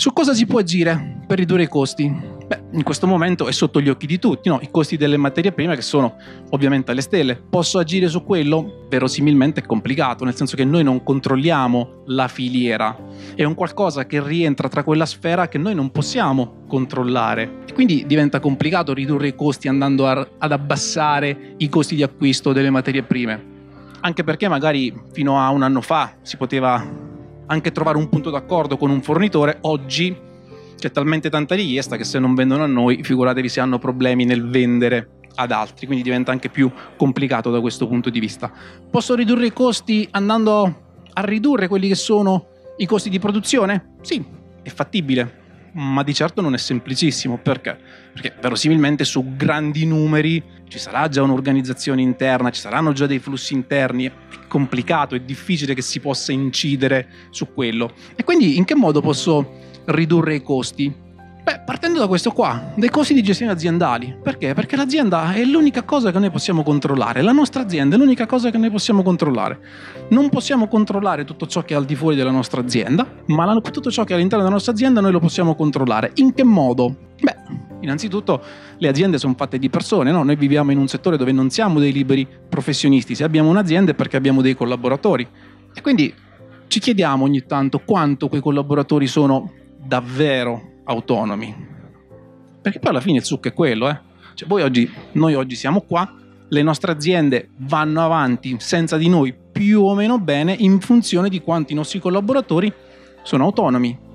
Su cosa si può agire per ridurre i costi? Beh, in questo momento è sotto gli occhi di tutti, no? i costi delle materie prime che sono ovviamente alle stelle. Posso agire su quello? Verosimilmente è complicato, nel senso che noi non controlliamo la filiera, è un qualcosa che rientra tra quella sfera che noi non possiamo controllare. E quindi diventa complicato ridurre i costi andando a, ad abbassare i costi di acquisto delle materie prime. Anche perché magari fino a un anno fa si poteva anche trovare un punto d'accordo con un fornitore, oggi c'è talmente tanta richiesta che se non vendono a noi, figuratevi se hanno problemi nel vendere ad altri, quindi diventa anche più complicato da questo punto di vista. Posso ridurre i costi andando a ridurre quelli che sono i costi di produzione? Sì, è fattibile, ma di certo non è semplicissimo. Perché? Perché verosimilmente su grandi numeri ci sarà già un'organizzazione interna, ci saranno già dei flussi interni, è complicato, è difficile che si possa incidere su quello. E quindi in che modo posso ridurre i costi? Beh, partendo da questo qua, dei costi di gestione aziendali. Perché? Perché l'azienda è l'unica cosa che noi possiamo controllare. La nostra azienda è l'unica cosa che noi possiamo controllare. Non possiamo controllare tutto ciò che è al di fuori della nostra azienda, ma tutto ciò che è all'interno della nostra azienda noi lo possiamo controllare. In che modo? Beh, innanzitutto le aziende sono fatte di persone, no? Noi viviamo in un settore dove non siamo dei liberi professionisti. Se abbiamo un'azienda è perché abbiamo dei collaboratori. E quindi ci chiediamo ogni tanto quanto quei collaboratori sono davvero autonomi. Perché poi alla fine il succo è quello, eh? Cioè, oggi, noi oggi siamo qua, le nostre aziende vanno avanti senza di noi più o meno bene in funzione di quanti i nostri collaboratori sono autonomi.